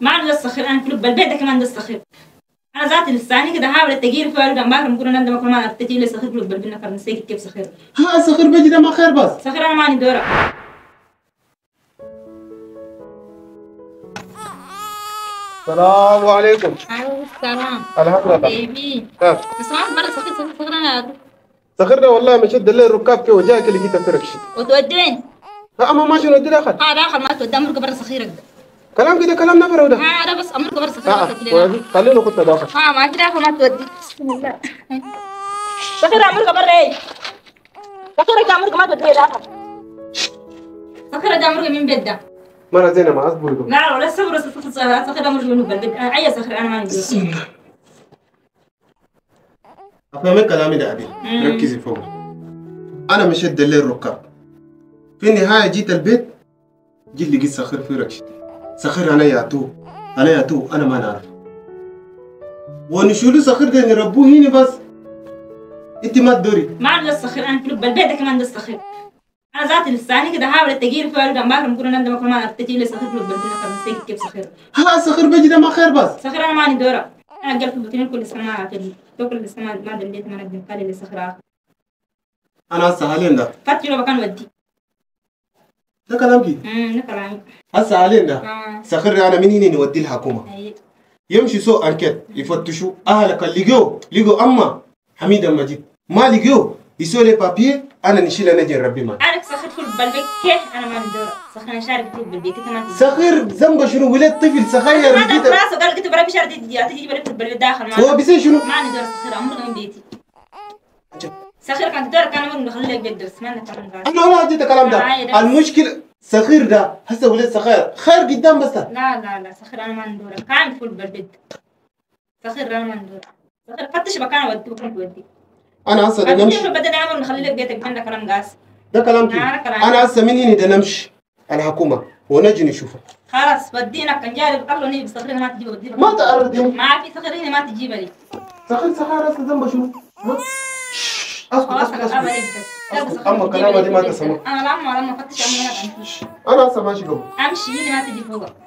ما عنده الصخير أنا كله بالبيت ده كمان ده الصخير أنا ذاتي لساني كده حاولت تجير في والد امبارح بقول أنا كل ما تجي لي صخير كله بالبيت نفر نسيك كيف صخير ها صخر بيجي ده ما خير بس. صخير أنا ماني دورة. السلام عليكم. عليكم السلام. الحمد لله. بيبي. ما مرة صخير صخير صخير أنا. ده والله مشد الليل ركاب كي وجاك اللي جيت فرقش وتودين. ها أما ماشي نودي داخل ها داخل ما تودي أمرك برا صخيرك ده. كلام كده كلام نفر وده. ها أنا بس امرك صخيرك ها خلينا كنت داخل ها ما داخل ما تودي. بسم الله صخير امرك برا إيه صخيرك امرك ما تودي داخل؟ صخيرك امرك من بيت ده؟ مرة زينة ما أصبر ده لا ولا صبر صخير صخير امرك منه بالبيت أنا أي صخير أنا ماني دورة افهمك كلامي ده مم. ركزي فوق. أنا مشد الليل ركاب. في النهاية جيت البيت جيت لقيت صخر في ركشتي. صخر أنا يا تو. أنا يا تو أنا ما نعرف. ونشيلو صخر ده نربوه هنا بس. انت ما تدوري. ما عنده الصخير أنا كله بالبيت ده كمان ده الصخير أنا ذاتي لساني كده حاولت تجير في والد امبارح بقول أنا عندما كل ما تجي لي صخير كله بالبيت نفر نسيك كيف صخير ها صخر بيجي ده ما خير بس. صخير أنا ماني دورة. أنا قلت البطين كل سنة ما اعتني كل السنة ما دليت ما نقدم قال لي صخير آخر. أنا هسه حاليا ده. فتش لو كان ودي. ده كلام كده امم هسه ده آه صخر أنا من هنا نوديه الحكومة أي. يمشي سوق انكت يفتشوا اهلك لقوا لقوا اما حميد المجيد ما لقوا يسوي لي بابيه أنا نشيل نجي نربي ما أنا صخير كل بالبيت كيف أنا ماني دورة صخير أنا شارك كتير بالبيت كمان صغير ذنبه شنو ولد طفل صغير ما دخل راسه قال قلت برا بشار تجي تجي بالبيت داخل هو ما بيصير شنو ما عندي دورة صخير عمري من بيتي دورة كان أمر نخلي لك بيت درس ما أنا كمان أنا ولا اديت الكلام ده. المشكلة صغير ده. هسه ولد صغير خير قدام بس. لا لا لا. صخير أنا ما عندي دورة كان فل بالبيت. صخير أنا ما عندي دورة صخير فتش مكان ودي بكون تودي. أنا هسه بعدين نمشي بدل أمر نخلي لك بيتك عندك كلام قاس. ده كلام. أنا هسه من هنا ده نمشي. الحكومة. ونجي نشوفه. خلاص ودينا كان جاري الله نيجي صخير ما تجيب ودينا ما تعرف دي ما في صخير هنا ما تجيب لي. صغير صغير هسه ذنبه شنو؟ أسكت أسكت أسكت. أما كلامها دي ما تسمع. أنا لما لما فتش أنا أنا ماشي قبل أمشي هنا ما تجي فوق.